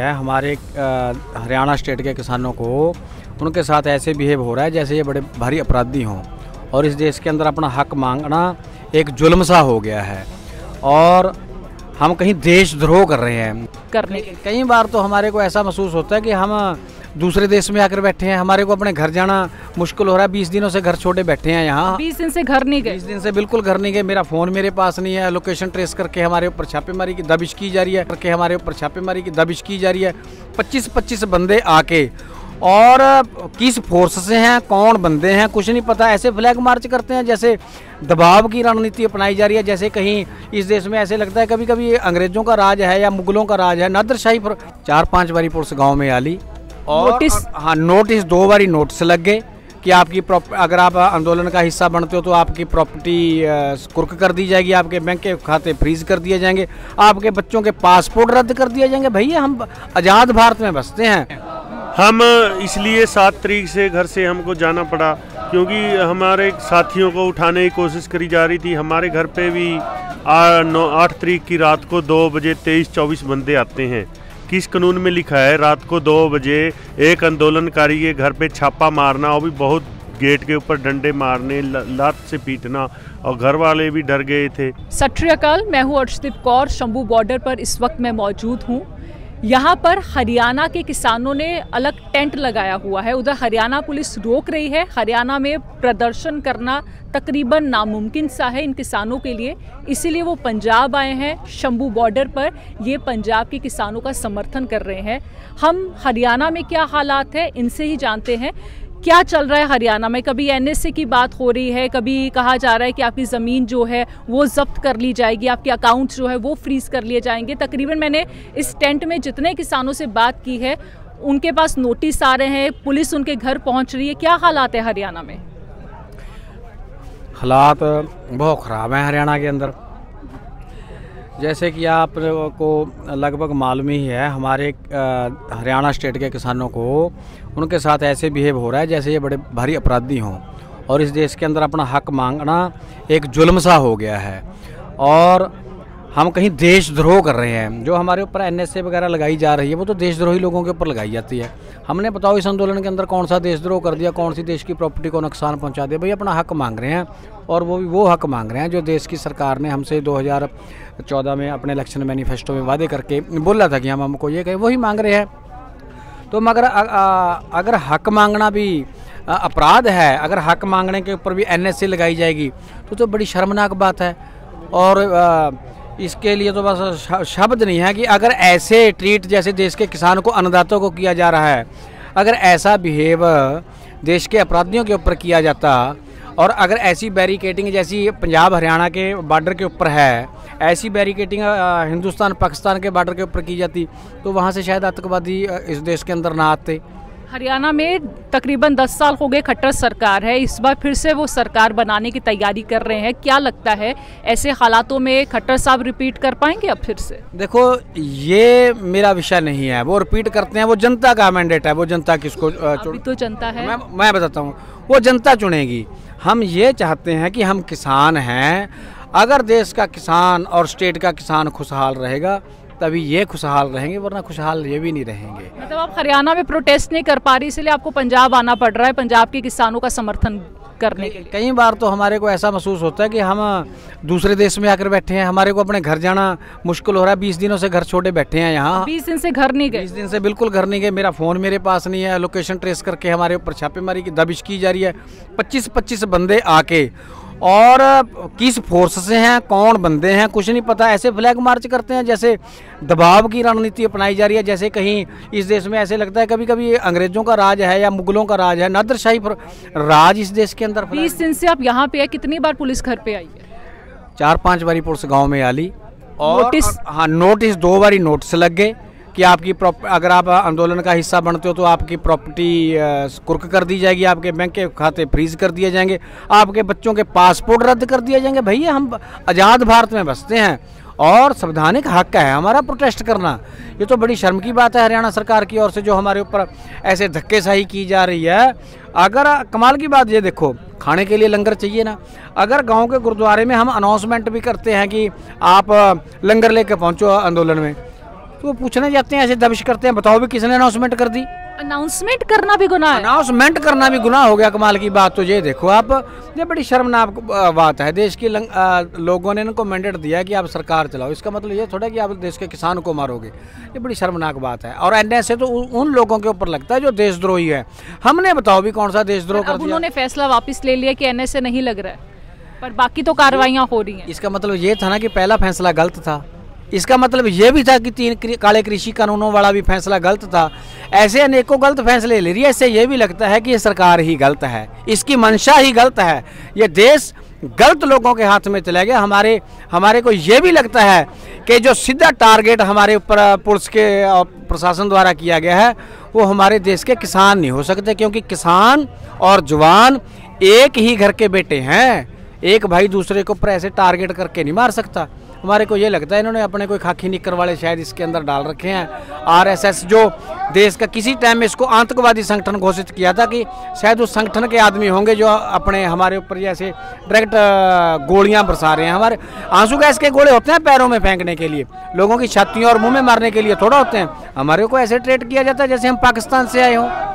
करने के किसानों को उनके साथ ऐसे बिहेव हो रहा है जैसे ये बड़े भारी अपराधी हों। और इस देश के अंदर अपना हक मांगना एक जुल्म सा हो गया है। और हम कहीं देशद्रोह कर रहे हैं। करने कई बार तो हमारे को ऐसा महसूस होता है कि हम दूसरे देश में आकर बैठे हैं हमारे को अपने घर जाना मुश्किल हो रहा है। बीस दिनों से घर छोड़े बैठे हैं यहाँ। बीस दिन से घर नहीं गए। बीस दिन से बिल्कुल घर नहीं गए। मेरा फ़ोन मेरे पास नहीं है। लोकेशन ट्रेस करके हमारे ऊपर छापेमारी की दबिश की जा रही है। करके हमारे ऊपर छापेमारी की दबिश की जा रही है। पच्चीस पच्चीस बंदे आके। और किस फोर्स से हैं? कौन बंदे हैं? कुछ नहीं पता। ऐसे फ्लैग मार्च करते हैं जैसे दबाव की रणनीति अपनाई जा रही है। जैसे कहीं इस देश में ऐसे लगता है कभी कभी अंग्रेज़ों का राज है या मुगलों का राज है। नादरशाही पर चार पाँच बारी पुलिस गाँव में आली और नोटिस? हाँ नोटिस दो बारी नोटिस लग गए कि आपकी प्रॉप अगर आप आंदोलन का हिस्सा बनते हो तो आपकी प्रॉपर्टी कुर्क कर दी जाएगी आपके बैंक के खाते फ्रीज कर दिए जाएँगे आपके बच्चों के पासपोर्ट रद्द कर दिए जाएँगे। भैया हम आज़ाद भारत में बसते हैं। हम इसलिए सात तारीख से घर से हमको जाना पड़ा क्योंकि हमारे साथियों को उठाने की कोशिश करी जा रही थी। हमारे घर पे भी आठ तारीख की रात को दो बजे तेईस चौबीस बंदे आते हैं। किस कानून में लिखा है? रात को दो बजे एक आंदोलनकारी के घर पे छापा मारना और भी बहुत गेट के ऊपर डंडे मारने लात से पीटना और घर वाले भी डर गए थे। सत मैं हूँ अर्षदीप कौर, शंभू बॉर्डर पर इस वक्त मैं मौजूद हूँ। यहाँ पर हरियाणा के किसानों ने अलग टेंट लगाया हुआ है। उधर हरियाणा पुलिस रोक रही है। हरियाणा में प्रदर्शन करना तकरीबन नामुमकिन सा है इन किसानों के लिए। इसीलिए वो पंजाब आए हैं शंभू बॉर्डर पर। ये पंजाब के किसानों का समर्थन कर रहे हैं। हम हरियाणा में क्या हालात है, इनसे ही जानते हैं। क्या चल रहा है हरियाणा में? कभी एनएसए की बात हो रही है, कभी कहा जा रहा है कि आपकी ज़मीन जो है, वो जब्त कर ली जाएगी, आपके अकाउंट जो है, वो फ्रीज कर लिए जाएँगे। तकरीबन मैंने इस टेंट में जितने किसानों से बात की है, उनके पास नोटिस आ रहे हैं, पुलिस उनके घर पहुँच रही है। क्या हालात है हरियाणा में? हालात बहुत ख़राब हैं हरियाणा के अंदर। जैसे कि आप को लगभग मालूम ही है, हमारे हरियाणा स्टेट के किसानों को उनके साथ ऐसे बिहेव हो रहा है जैसे ये बड़े भारी अपराधी हों। और इस देश के अंदर अपना हक मांगना एक जुल्म सा हो गया है। और हम कहीं देशद्रोह कर रहे हैं, जो हमारे ऊपर एनएसए वगैरह लगाई जा रही है, वो तो देशद्रोही लोगों के ऊपर लगाई जाती है। हमने बताओ इस आंदोलन के अंदर कौन सा देशद्रोह कर दिया, कौन सी देश की प्रॉपर्टी को नुकसान पहुँचा दिया? भाई, अपना हक मांग रहे हैं, और वो भी वो हक मांग रहे हैं जो देश की सरकार ने हमसे 2014 में अपने इलेक्शन मैनिफेस्टो में वादे करके बोला था कि हम हमको ये कहें, वही मांग रहे हैं। तो मगर अगर हक मांगना भी अपराध है, अगर हक मांगने के ऊपर भी एनएसए लगाई जाएगी तो तो बड़ी शर्मनाक बात है। और इसके लिए तो बस शब्द नहीं है कि अगर ऐसे ट्रीट जैसे देश के किसान को अन्नदाताओं को किया जा रहा है, अगर ऐसा बिहेव देश के अपराधियों के ऊपर किया जाता और अगर ऐसी बैरिकेटिंग जैसी पंजाब हरियाणा के बॉर्डर के ऊपर है, ऐसी बैरिकेटिंग हिंदुस्तान पाकिस्तान के बॉर्डर के ऊपर की जाती तो वहाँ से शायद आतंकवादी इस देश के अंदर ना आते। हरियाणा में तकरीबन 10 साल हो गए खट्टर सरकार है। इस बार फिर से वो सरकार बनाने की तैयारी कर रहे हैं। क्या लगता है ऐसे हालातों में खट्टर साहब रिपीट कर पाएँगे अब फिर से? देखो ये मेरा विषय नहीं है। वो रिपीट करते हैं वो जनता का मैंडेट है। वो जनता किसको अभी तो जनता है। मैं मैं बताता हूँ। वो जनता चुनेगी। हम ये चाहते हैं कि हम किसान हैं। अगर देश का किसान और स्टेट का किसान खुशहाल रहेगा तभी ये खुशहाल रहेंगे वरना खुशहाल ये भी नहीं रहेंगे। मतलब आप हरियाणा में प्रोटेस्ट नहीं कर पा रही इसलिए आपको पंजाब आना पड़ रहा है पंजाब के किसानों का समर्थन करने के लिए। कई बार तो हमारे को ऐसा महसूस होता है कि हम दूसरे देश में आकर बैठे हैं हमारे को अपने घर जाना मुश्किल हो रहा है बीस दिनों से घर छोड़े बैठे हैं यहाँ। बीस दिन से घर नहीं गए। बीस दिन से बिल्कुल घर नहीं गए मेरा फ़ोन मेरे पास नहीं है लोकेशन ट्रेस करके हमारे ऊपर छापेमारी की दबिश की जा रही है। पच्चीस पच्चीस बंदे आके और किस फोर्स से हैं कौन बंदे हैं कुछ नहीं पता। ऐसे फ्लैग मार्च करते हैं जैसे दबाव की रणनीति अपनाई जा रही है। जैसे कहीं इस देश में ऐसे लगता है कभी कभी अंग्रेज़ों का राज है या मुगलों का राज है नादरशाही राज इस देश के अंदर बीस दिन से आप यहाँ पे है कितनी बार पुलिस घर पे आई है? चार पाँच बारी पुलिस गाँव में आली। और नोटिस? हाँ नोटिस दो बारी नोटिस लग गए। कि आपकी अगर आप आंदोलन का हिस्सा बनते हो तो आपकी प्रॉपर्टी कुर्क कर दी जाएगी, आपके बैंक के खाते फ्रीज कर दिए जाएँगे, आपके बच्चों के पासपोर्ट रद्द कर दिए जाएँगे। भैया, हम आज़ाद भारत में बसते हैं और संवैधानिक हक है हमारा प्रोटेस्ट करना। ये तो बड़ी शर्म की बात है हरियाणा सरकार की ओर से जो हमारे ऊपर ऐसे धक्केशाही की जा रही है। अगर, कमाल की बात ये देखो, खाने के लिए लंगर चाहिए ना। अगर गाँव के गुरुद्वारे में हम अनाउंसमेंट भी करते हैं कि आप लंगर लेके पहुंचो आंदोलन में तो वो पूछने जाते हैं ऐसे दबिश करते हैं बताओ भी किसने अनाउंसमेंट कर दी? अनाउंसमेंट करना भी गुनाह है। अनाउंसमेंट करना भी गुनाह हो गया कमाल की बात तो ये देखो आप ये बड़ी शर्मनाक बात है। देश की लंग, लोगों ने इनको मैंडेट दिया कि आप सरकार चलाओ। इसका मतलब ये थोड़ा कि आप देश के किसान को मारोगे। ये बड़ी शर्मनाक बात है। और एन से तो उ- उन लोगों के ऊपर लगता है जो देशद्रोही है। हमने बताओ भी कौन सा देशद्रोह कर उन्होंने फैसला वापस ले लिया कि एनएसए नहीं लग रहा है। पर बाकी तो कार्रवाइयाँ हो रही हैं। इसका मतलब ये था ना कि पहला फैसला गलत था। इसका मतलब ये भी था कि तीन काले कृषि कानूनों वाला भी फैसला गलत था। ऐसे अनेकों गलत फैसले ले रही है इससे ये भी लगता है कि ये सरकार ही गलत है। इसकी मंशा ही गलत है। ये देश गलत लोगों के हाथ में चला गया। हमारे हमारे को ये भी लगता है कि जो सीधा टारगेट हमारे ऊपर पुलिस के और प्रशासन द्वारा किया गया है, वो हमारे देश के किसान नहीं हो सकते, क्योंकि किसान और जवान एक ही घर के बेटे हैं। एक भाई दूसरे को ऊपर ऐसे टारगेट करके नहीं मार सकता। हमारे को ये लगता है इन्होंने अपने कोई खाकी निकर वाले शायद इसके अंदर डाल रखे हैं। आरएसएस जो देश का किसी टाइम में इसको आतंकवादी संगठन घोषित किया था कि शायद उस संगठन के आदमी होंगे जो अपने हमारे ऊपर जैसे डायरेक्ट गोलियाँ बरसा रहे हैं। हमारे आँसू गैस के गोले होते हैं पैरों में फेंकने के लिए। लोगों की छातियों और मुँह में मारने के लिए थोड़ा होते हैं। हमारे को ऐसे ट्रीट किया जाता है जैसे हम पाकिस्तान से आए हों।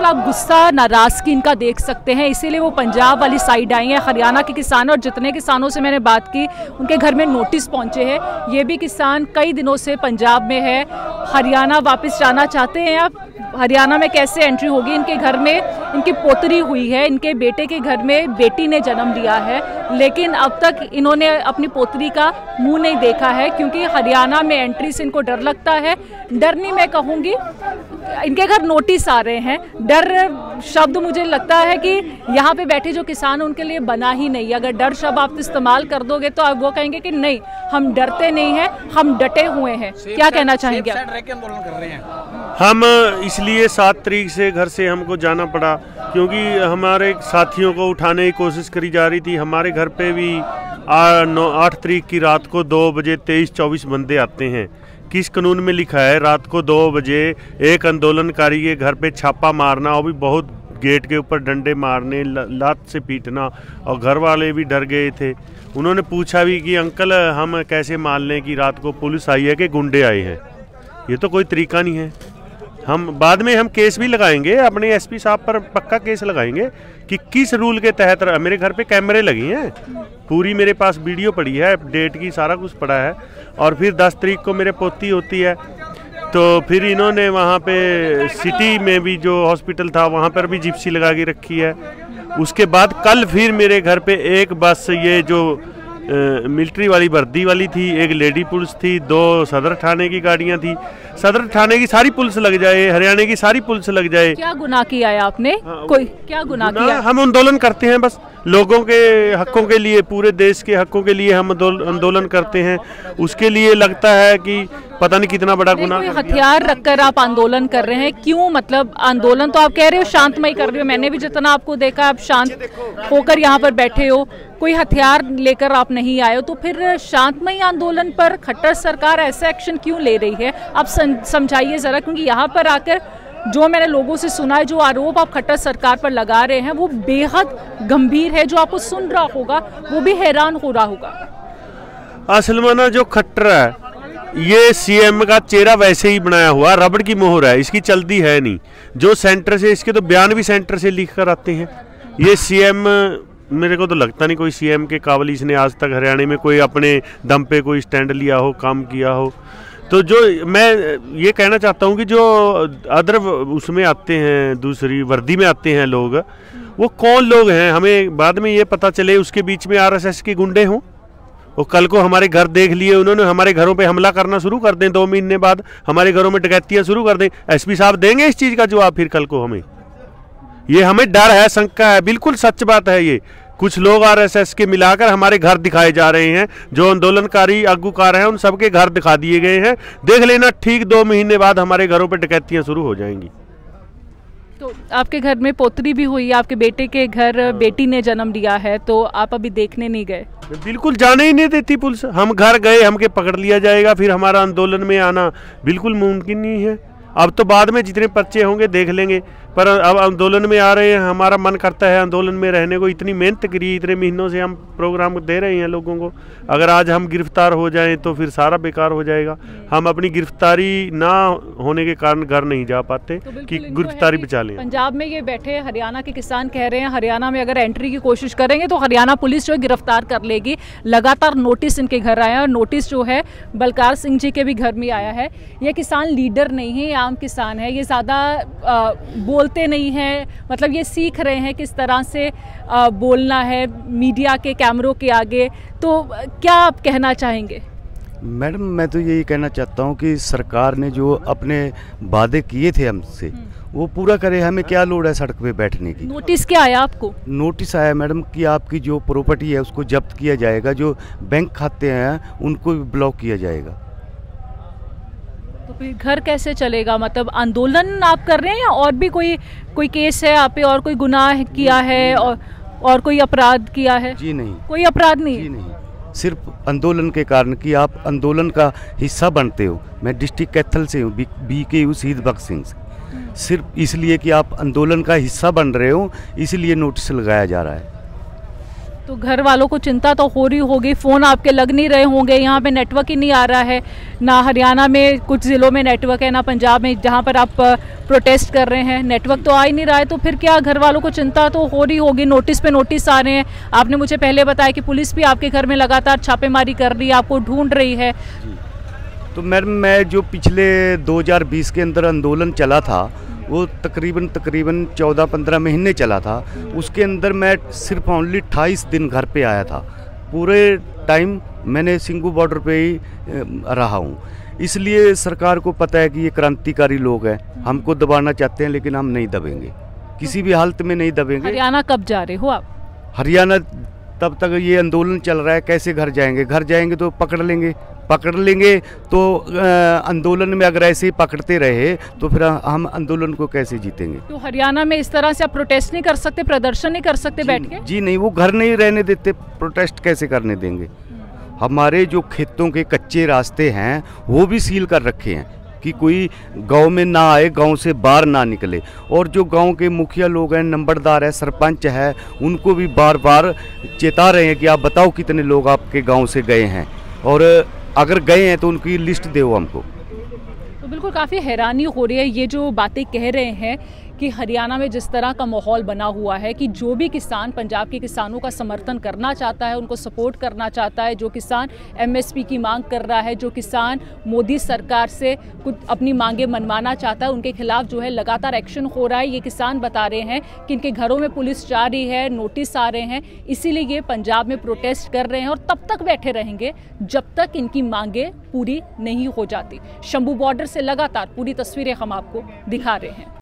बिल्कुल आप गुस्सा नाराज़गी इनका देख सकते हैं। इसीलिए वो पंजाब वाली साइड आई हैं, हरियाणा के किसान और जितने किसानों से मैंने बात की, उनके घर में नोटिस पहुँचे हैं। ये भी किसान कई दिनों से पंजाब में है। हरियाणा वापस जाना चाहते हैं आप? हरियाणा में कैसे एंट्री होगी? इनके घर में इनकी पोतरी हुई है, इनके बेटे के घर में बेटी ने जन्म लिया है। लेकिन अब तक इन्होंने अपनी पोतरी का मुँह नहीं देखा है, क्योंकि हरियाणा में एंट्री से इनको डर लगता है। डर नहीं मैं कहूँगी इनके घर नोटिस आ रहे हैं। डर शब्द मुझे लगता है कि यहाँ पे बैठे जो किसान उनके लिए बना ही नहीं अगर डर शब्द आप इस्तेमाल कर दोगे तो आप वो कहेंगे कि नहीं हम डरते नहीं हैं हम डटे हुए हैं। क्या कहना चाहेंगे आंदोलन कर रहे हैं। हम इसलिए सात तारीख से घर से हमको जाना पड़ा क्योंकि हमारे साथियों को उठाने की कोशिश करी जा रही थी। हमारे घर पे भी आठ तारीख की रात को दो बजे तेईस चौबीस बंदे आते हैं। किस कानून में लिखा है? रात को दो बजे एक आंदोलनकारी के घर पे छापा मारना और भी बहुत गेट के ऊपर डंडे मारने लात से पीटना और घर वाले भी डर गए थे। उन्होंने पूछा भी कि, अंकल, हम कैसे मान लें कि रात को पुलिस आई है कि गुंडे आए हैं? ये तो कोई तरीका नहीं है। हम बाद में हम केस भी लगाएँगे, अपने एसपी साहब पर पक्का केस लगाएँगे कि किस रूल के तहत मेरे घर पे कैमरे लगी हैं। पूरी मेरे पास वीडियो पड़ी है डेट की, सारा कुछ पड़ा है और फिर 10 तारीख को मेरे पोती होती है। तो फिर इन्होंने वहाँ पे सिटी में भी जो हॉस्पिटल था, वहाँ पर भी जिप्सी लगा के रखी है। उसके बाद कल फिर मेरे घर पे एक बस, ये जो मिलिट्री वाली वर्दी वाली थी एक लेडी पुलिस थी दो सदर थाने की गाड़ियाँ थी। सदर थाने की सारी पुलिस लग जाए हरियाणा की सारी पुलिस लग जाए। क्या गुनाह किया है आपने? हाँ, कोई क्या गुनाह किया? हम आंदोलन करते हैं बस। लोगों के हकों के लिए पूरे देश के हकों के लिए हम आंदोलन करते हैं। उसके लिए लगता है कि पता नहीं कितना बड़ा दिया। हथियार रखकर आप आंदोलन कर रहे हैं। क्यों? मतलब आंदोलन तो आप कह रहे हो शांतमय कर रहे हो। मैंने भी जितना आपको देखा आप शांत होकर यहाँ पर बैठे हो। कोई हथियार लेकर आप नहीं आए हो तो फिर शांतमय आंदोलन पर खट्टर सरकार ऐसा एक्शन क्यों ले रही है? आप समझाइए जरा क्योंकि यहाँ पर आकर जो मैंने लोगों से सुना है, जो आरोप आप खट्टर सरकार पर लगा रहे हैं, वो बेहद गंभीर है, जो आपको सुन रहा होगा, वो भी हैरान हो रहा होगा। असल में ना, जो खट्टर है, ये सीएम का चेहरा वैसे ही बनाया हुआ रबड़ की मोहर है, इसकी चलती है नहीं। जो सेंटर से, इसके तो बयान भी सेंटर से लिख कर आते हैं। ये सीएम मेरे को तो लगता नहीं कोई सीएम के काबिल इसने आज तक हरियाणा में कोई अपने दम पे कोई स्टैंड लिया हो, काम किया हो। तो जो मैं, ये कहना चाहता हूँ कि जो अदर उसमें आते हैं, दूसरी वर्दी में आते हैं लोग, वो कौन लोग हैं? हमें बाद में ये पता चले उसके बीच में आरएसएस के गुंडे हों। वो कल को हमारे घर देख लिए, उन्होंने हमारे घरों पे हमला करना शुरू कर दें दो महीने बाद, हमारे घरों में डकैतियाँ शुरू कर दें। एसपी साहब देंगे इस चीज़ का जवाब फिर कल को हमें? ये हमें डर है, शंका है, बिल्कुल सच बात है ये। कुछ लोग आरएसएस के मिलाकर हमारे घर दिखाए जा रहे हैं। जो आंदोलनकारी अगुकार हैं उन सबके घर दिखा दिए गए हैं। देख लेना ठीक दो महीने बाद हमारे घरों पर डकैतियाँ शुरू हो जाएँगी। तो आपके घर में पोतरी भी हुई आपके बेटे के घर बेटी ने जन्म लिया है तो आप अभी देखने नहीं गए? बिल्कुल जाने ही नहीं देती पुलिस। हम घर गए हमके पकड़ लिया जाएगा फिर हमारा आंदोलन में आना बिल्कुल मुमकिन नहीं है। अब तो बाद में जितने पर्चे होंगे देख लेंगे। पर अब आंदोलन में आ रहे हैं हमारा मन करता है आंदोलन में रहने को। इतनी मेहनत करी इतने महीनों से हम प्रोग्राम दे रहे हैं लोगों को। अगर आज हम गिरफ़्तार हो जाएँ तो फिर सारा बेकार हो जाएगा। हम अपनी गिरफ्तारी ना होने के कारण घर नहीं जा पाते तो कि गिरफ्तारी बचा लें। पंजाब में ये बैठे हरियाणा के किसान कह रहे हैं हरियाणा में अगर एंट्री की कोशिश करेंगे तो हरियाणा पुलिस जो है गिरफ़्तार कर लेगी। लगातार नोटिस इनके घर आए हैं और नोटिस जो है बलकार सिंह जी के भी घर में आया है। ये किसान लीडर नहीं है ये आम किसान है। ये ज़्यादा बोलते नहीं हैं मतलब ये सीख रहे हैं किस तरह से बोलना है मीडिया के कैमरों के आगे। तो क्या आप कहना चाहेंगे? मैडम मैं तो यही कहना चाहता हूँ कि सरकार ने जो अपने वादे किए थे हमसे वो पूरा करे हमें क्या लोड़ है सड़क पे बैठने की? नोटिस क्या आया आपको? नोटिस आया मैडम कि आपकी जो प्रॉपर्टी है उसको जब्त किया जाएगा जो बैंक खाते हैं उनको भी ब्लॉक किया जाएगा। तो फिर घर कैसे चलेगा? मतलब आंदोलन आप कर रहे हैं या और भी कोई कोई केस है आप पे और कोई गुनाह किया है और और कोई अपराध किया है? जी नहीं। कोई अपराध नहीं जी नहीं। सिर्फ़ आंदोलन के कारण कि आप आंदोलन का हिस्सा बनते हो। मैं डिस्ट्रिक्ट कैथल से हूँ बी के यू शहीद भगत सिंह से। सिर्फ़ इसलिए कि आप आंदोलन का हिस्सा बन रहे हो इसलिए नोटिस लगाया जा रहा है। तो घर वालों को चिंता तो हो रही होगी, फ़ोन आपके लग नहीं रहे होंगे, यहाँ पे नेटवर्क ही नहीं आ रहा है, ना हरियाणा में कुछ ज़िलों में नेटवर्क है, ना पंजाब में, जहाँ पर आप प्रोटेस्ट कर रहे हैं नेटवर्क तो आ ही नहीं रहा है तो फिर क्या घर वालों को चिंता तो हो रही होगी नोटिस पे नोटिस आ रहे हैं। आपने मुझे पहले बताया कि पुलिस भी आपके घर में लगातार छापेमारी कर रही है, आपको ढूंढ रही है। तो मैडम मैं जो पिछले 2020 के अंदर आंदोलन चला था वो तकरीबन तकरीबन 14-15 महीने चला था। उसके अंदर मैं सिर्फ़ ओनली 28 दिन घर पे आया था। पूरे टाइम मैंने सिंगू बॉर्डर पे ही रहा हूँ। इसलिए सरकार को पता है कि ये क्रांतिकारी लोग हैं। हमको दबाना चाहते हैं लेकिन हम नहीं दबेंगे। किसी भी हालत में नहीं दबेंगे। हरियाणा कब जा रहे हो आप? हरियाणा तब तक ये आंदोलन चल रहा है कैसे घर जाएँगे? घर जाएँगे तो पकड़ लेंगे। पकड़ लेंगे तो आंदोलन में अगर ऐसे ही पकड़ते रहे तो फिर हम आंदोलन को कैसे जीतेंगे? तो हरियाणा में इस तरह से आप प्रोटेस्ट नहीं कर सकते प्रदर्शन नहीं कर सकते बैठ के? जी नहीं वो घर नहीं रहने देते प्रोटेस्ट कैसे करने देंगे? हमारे जो खेतों के कच्चे रास्ते हैं वो भी सील कर रखे हैं। कि कोई गाँव में ना आए, गाँव से बाहर ना निकले। और जो गाँव के मुखिया लोग हैं, नंबरदार है, सरपंच है, उनको भी बार बार चेता रहे हैं कि आप बताओ कितने लोग आपके गाँव से गए हैं। और अगर गए हैं तो उनकी लिस्ट दो हमको। तो बिल्कुल काफ़ी हैरानी हो रही है ये जो बातें कह रहे हैं कि हरियाणा में जिस तरह का माहौल बना हुआ है कि जो भी किसान, पंजाब के किसानों का समर्थन करना चाहता है, उनको सपोर्ट करना चाहता है, जो किसान एमएसपी की मांग कर रहा है, जो किसान मोदी सरकार से कुछ अपनी मांगे मनवाना चाहता है, उनके खिलाफ जो है लगातार एक्शन हो रहा है। ये किसान बता रहे हैं कि इनके घरों में पुलिस जा रही है, नोटिस आ रहे हैं, इसीलिए ये पंजाब में प्रोटेस्ट कर रहे हैं और तब तक बैठे रहेंगे जब तक इनकी मांगे पूरी नहीं हो जाती। शंभू बॉर्डर से लगातार पूरी तस्वीरें हम आपको दिखा रहे हैं।